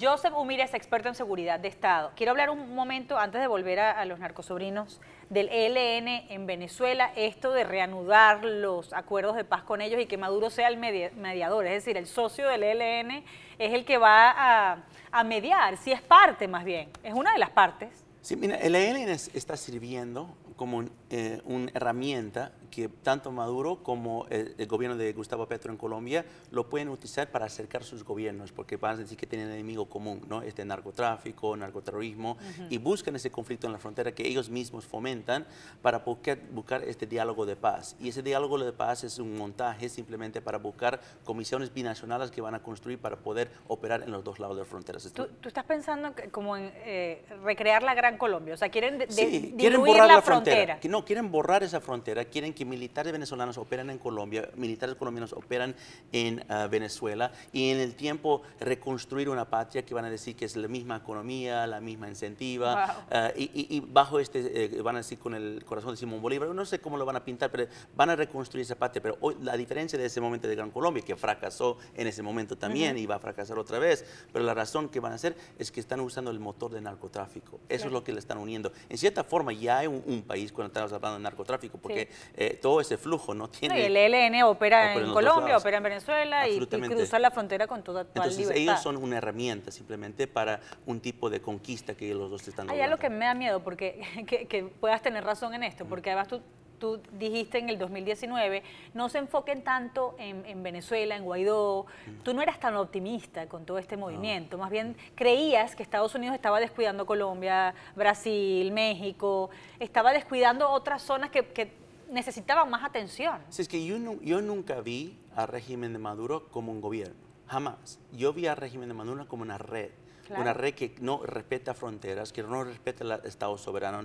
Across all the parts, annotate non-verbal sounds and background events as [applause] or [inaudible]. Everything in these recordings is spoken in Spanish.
Joseph Humírez, experto en seguridad de Estado. Quiero hablar un momento, antes de volver a, los narcosobrinos, del ELN en Venezuela, esto de reanudar los acuerdos de paz con ellos y que Maduro sea el mediador, es decir, el socio del ELN es el que va a, mediar, si es parte más bien, es una de las partes. Sí, mira, el ELN está sirviendo como eh, una herramienta que tanto Maduro como el, gobierno de Gustavo Petro en Colombia lo pueden utilizar para acercar sus gobiernos, porque van a decir que tienen enemigo común, ¿no? Este narcotráfico, narcoterrorismo, y buscan ese conflicto en la frontera que ellos mismos fomentan para buscar, buscar, este diálogo de paz. Y ese diálogo de paz es un montaje simplemente para buscar comisiones binacionales que van a construir para poder operar en los dos lados de la frontera. ¿Tú, estás pensando como en eh, recrear la Gran Colombia, o sea, quieren, sí, quieren borrar la, frontera que no, quieren borrar esa frontera, quieren que militares venezolanos operen en Colombia, militares colombianos operan en ah, Venezuela y en el tiempo reconstruir una patria que van a decir que es la misma economía, la misma incentiva ah, y, bajo este, eh, van a decir con el corazón de Simón Bolívar, no sé cómo lo van a pintar, pero van a reconstruir esa patria, pero hoy la diferencia de ese momento de Gran Colombia, que fracasó en ese momento también y va a fracasar otra vez, pero la razón que van a hacer es que están usando el motor de narcotráfico, eso es lo que le están uniendo. En cierta forma ya hay un país cuando estamos hablando de narcotráfico, porque eh, todo ese flujo no tiene... el ELN opera, en, Colombia, opera en Venezuela y, cruza la frontera con toda, toda Entonces ellos son una herramienta simplemente para un tipo de conquista que los dos están Hay algo que me da miedo, porque [laughs] que, puedas tener razón en esto, porque además tú tú dijiste en el 2019, no se enfoquen tanto en, Venezuela, en Guaidó. Tú no eras tan optimista con todo este movimiento, más bien creías que Estados Unidos estaba descuidando Colombia, Brasil, México, estaba descuidando otras zonas que, necesitaban más atención. Sí, es que yo, yo nunca vi al régimen de Maduro como un gobierno, jamás. Yo vi al régimen de Maduro como una red una red que no respeta fronteras, que no respeta el Estado soberano,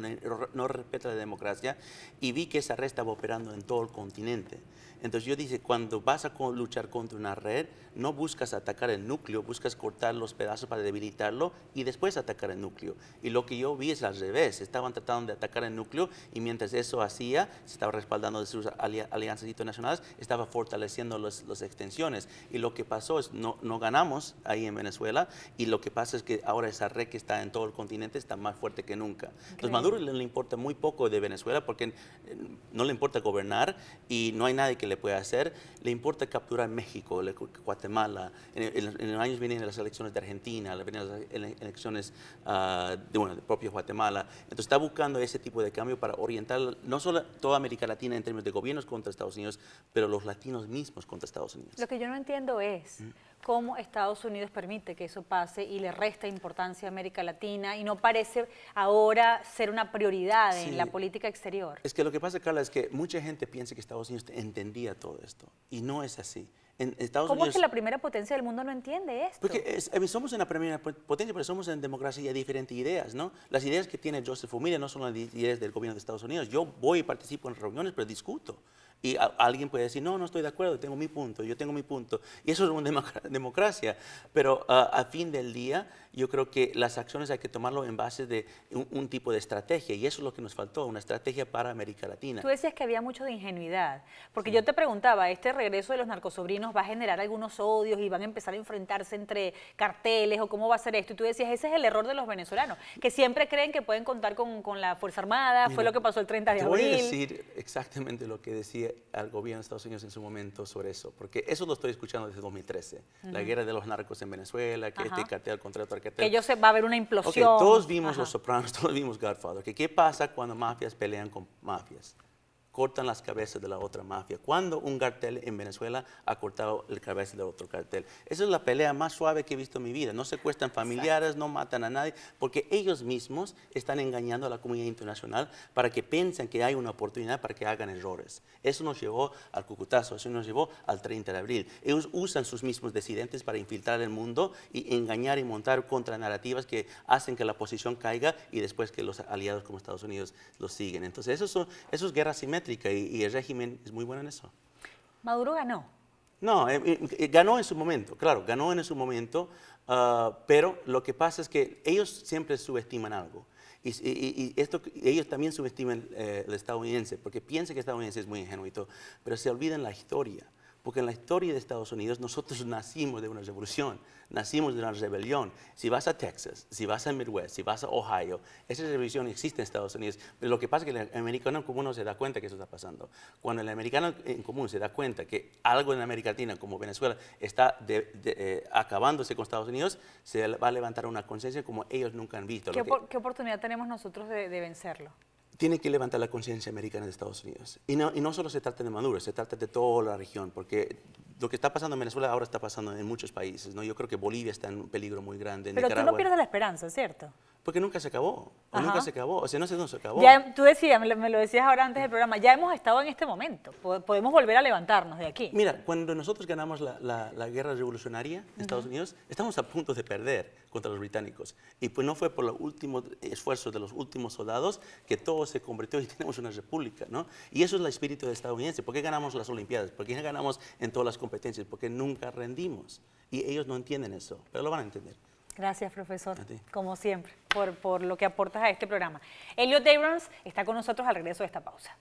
no respeta la democracia, y vi que esa red estaba operando en todo el continente. Entonces yo dije, cuando vas a luchar contra una red, no buscas atacar el núcleo, buscas cortar los pedazos para debilitarlo y después atacar el núcleo. Y lo que yo vi es al revés, estaban tratando de atacar el núcleo y mientras eso hacía, se estaba respaldando de sus alianzas internacionales, estaba fortaleciendo las extensiones. Y lo que pasó es, no, no ganamos ahí en Venezuela y lo que pasa es que ahora esa red que está en todo el continente está más fuerte que nunca. Entonces Maduro le, le importa muy poco de Venezuela porque eh, no le importa gobernar y no hay nadie que le puede hacer, le importa capturar México, Guatemala, en, los años vienen las elecciones de Argentina, vienen las elecciones uh, de, bueno, de propio Guatemala. Entonces está buscando ese tipo de cambio para orientar no solo toda América Latina en términos de gobiernos contra Estados Unidos, pero los latinos mismos contra Estados Unidos. Lo que yo no entiendo es cómo Estados Unidos permite que eso pase y le resta importancia a América Latina y no parece ahora ser una prioridad en la política exterior. Es que lo que pasa, Carla, es que mucha gente piensa que Estados Unidos entendía todo esto y no es así. En Estados ¿Cómo es que la primera potencia del mundo no entiende esto? Porque eh, somos una primera potencia, pero somos en democracia y hay diferentes ideas, ¿no? Las ideas que tiene Joseph Humilla no son las ideas del gobierno de Estados Unidos. Yo voy y participo en reuniones, pero discuto. Y alguien puede decir, no, no estoy de acuerdo, tengo mi punto, yo tengo mi punto. Y eso es una [laughs] democracia. Pero uh, a fin del día, yo creo que las acciones hay que tomarlo en base de un, tipo de estrategia. Y eso es lo que nos faltó, una estrategia para América Latina. Tú decías que había mucho de ingenuidad. Porque yo te preguntaba, ¿este regreso de los narcosobrinos va a generar algunos odios y van a empezar a enfrentarse entre carteles o cómo va a ser esto? Y tú decías, ese es el error de los venezolanos, que siempre creen que pueden contar con, con la Fuerza Armada, fue lo que pasó el 30 de abril. Voy a decir exactamente lo que decía al gobierno de Estados Unidos en su momento sobre eso, porque eso lo estoy escuchando desde 2013. La guerra de los narcos en Venezuela, que este cartel contra otro cartel. Que yo sé, va a haber una implosión. todos vimos Los Sopranos, [laughs] todos vimos Godfather. Que ¿Qué pasa cuando mafias pelean con mafias? Cortan las cabezas de la otra mafia. Cuando un cartel en Venezuela ha cortado el cabeza de otro cartel. Esa es la pelea más suave que he visto en mi vida. No secuestran familiares, no matan a nadie, porque ellos mismos están engañando a la comunidad internacional para que piensen que hay una oportunidad para que hagan errores. Eso nos llevó al Cucutazo, eso nos llevó al 30 de abril. Ellos usan sus mismos disidentes para infiltrar el mundo y engañar y montar contranarrativas que hacen que la posición caiga y después que los aliados como Estados Unidos los siguen. Entonces, eso, son, eso es guerra simétrica y, el régimen es muy bueno en eso. ¿Maduro ganó? No, eh, eh, ganó en su momento, claro, ganó en su momento, ah, pero lo que pasa es que ellos siempre subestiman algo. Y, esto, ellos también subestiman eh, el estadounidense, porque piensan que el estadounidense es muy ingenuo pero se olvidan la historia Porque en la historia de Estados Unidos nosotros nacimos de una revolución, nacimos de una rebelión. Si vas a Texas, si vas a Midwest, si vas a Ohio, esa revolución existe en Estados Unidos. Pero lo que pasa es que el americano en común no se da cuenta que eso está pasando. Cuando el americano en común se da cuenta que algo en América Latina, como Venezuela, está eh, acabándose con Estados Unidos, se va a levantar una conciencia como ellos nunca han visto. ¿Qué, oportunidad tenemos nosotros de vencerlo? Tiene que levantar la conciencia americana de Estados Unidos. Y no, y no solo se trata de Maduro, se trata de toda la región, porque lo que está pasando en Venezuela ahora está pasando en muchos países. ¿no? Yo creo que Bolivia está en un peligro muy grande. Pero tú no pierdes la esperanza, ¿cierto? Porque nunca se acabó, o nunca se acabó, o sea, no sé dónde se acabó. Ya, tú decías, me lo, decías ahora antes del programa, ya hemos estado en este momento, podemos volver a levantarnos de aquí. Mira, cuando nosotros ganamos la, la, guerra revolucionaria en Estados Unidos, estamos a punto de perder contra los británicos. Y pues no fue por los últimos esfuerzos de los últimos soldados que todo se convirtió y [laughs] tenemos una república, ¿no? Y eso es el espíritu de estadounidense. ¿Por qué ganamos las Olimpiadas? ¿Por qué ganamos en todas las competencias? Porque nunca rendimos. Y ellos no entienden eso, pero lo van a entender. Gracias, profesor, como siempre, por, por lo que aportas a este programa. Elliot Abrams está con nosotros al regreso de esta pausa.